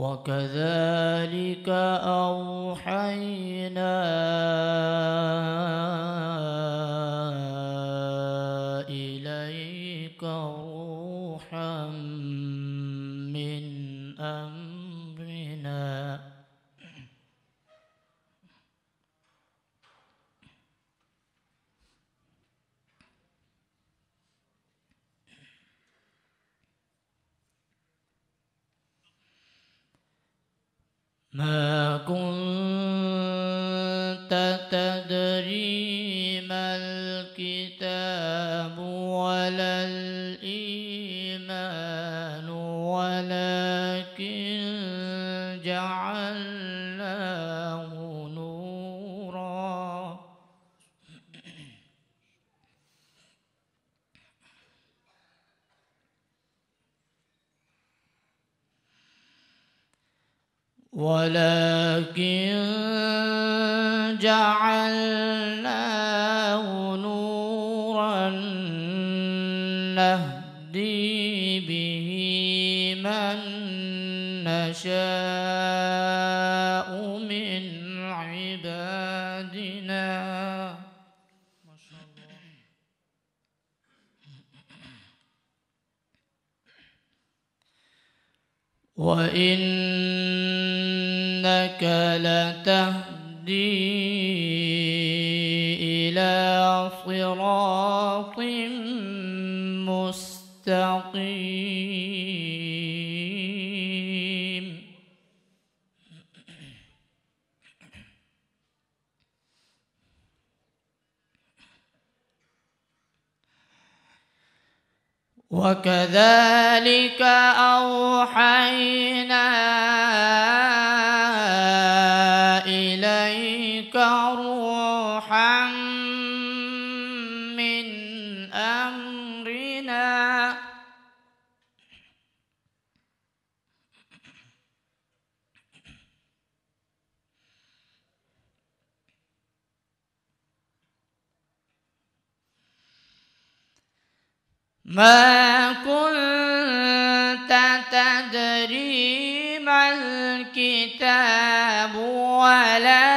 وكذلك أوحينا إليك روحا من أمرنا ما كنت ولكن جعلناه نورا نهدي به من نشاء من عبادنا. ما شاء الله وإنك لتهدي إلى صراط مستقيم. وكذلك أوحينا روحا من أمرنا. ما كنت تدري ما الكتاب ولا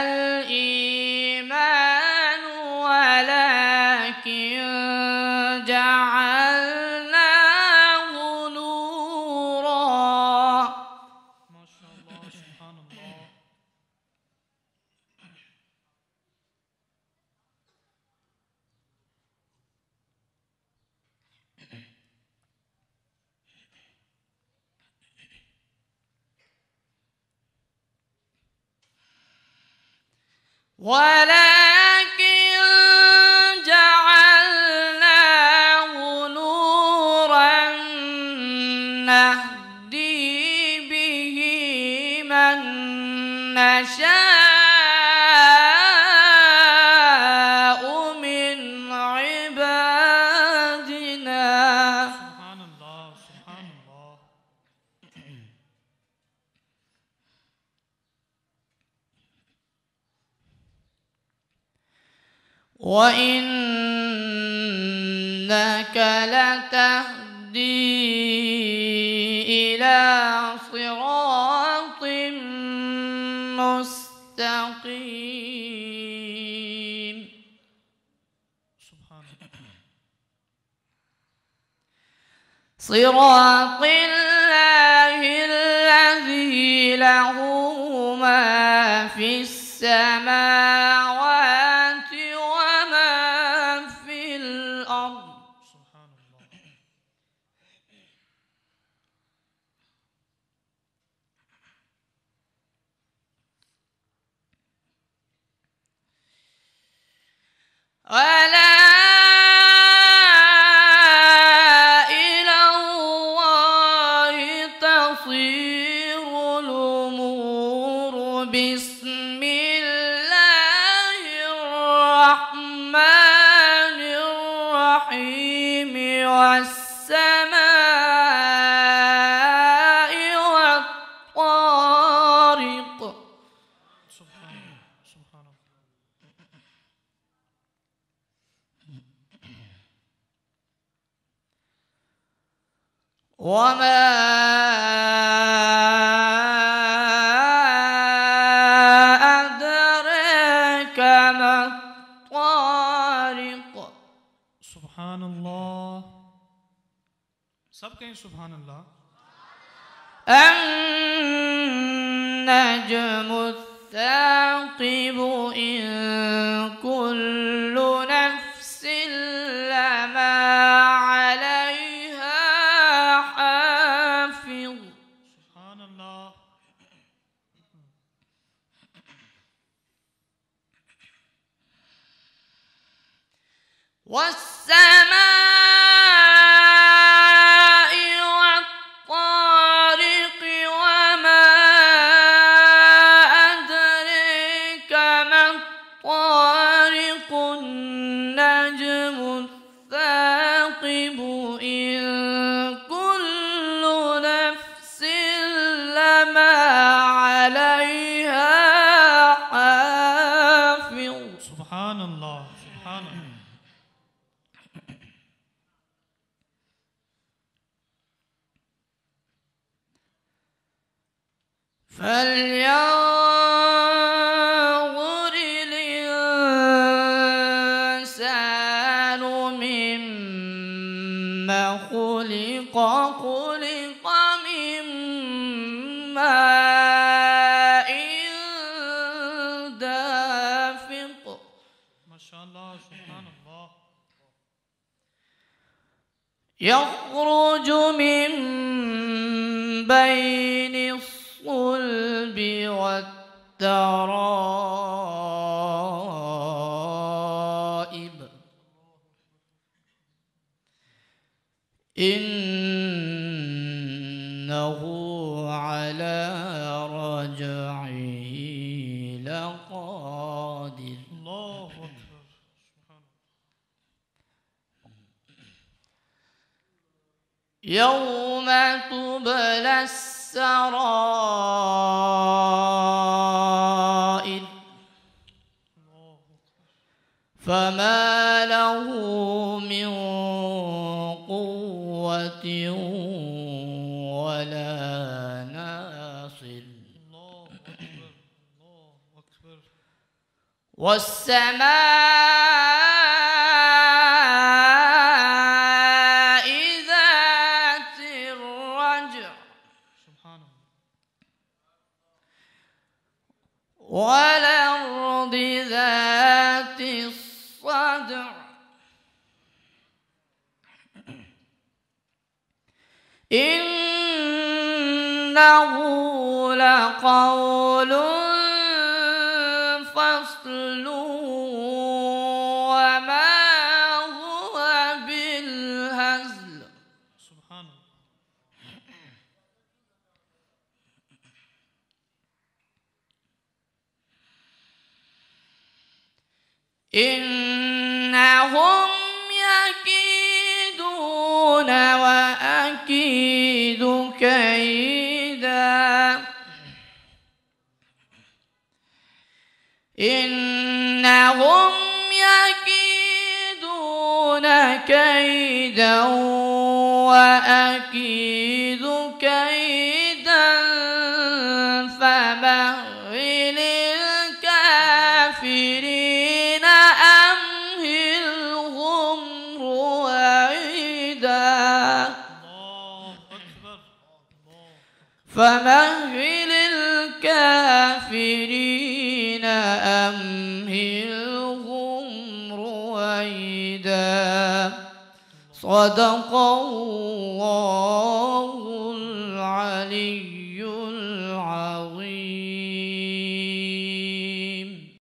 ولكن وإنك لتهدي إلى صراط مستقيم. صراط الله الذي له ما في السماوات ألا وما أدراك ما الطارق. سبحان الله سب كين إيه سبحان الله النجم والسماء والطارق وما أدريك ما الطارق النجم فلينظر الإنسان مما خلق خلق من ماء دافق. ما شاء الله سبحان الله. يخرج من الترائب إنه على رجعه لقادر. الله أكبر يوم تبلى السرائر ولا ناصر والسماء ذات الرجع. والأرض ذات إنه لقول فصل كيدا وأكيد كيدا فمهل الكافرين أمهلهم رويدا. فمهل الكافرين أمهلهم صدق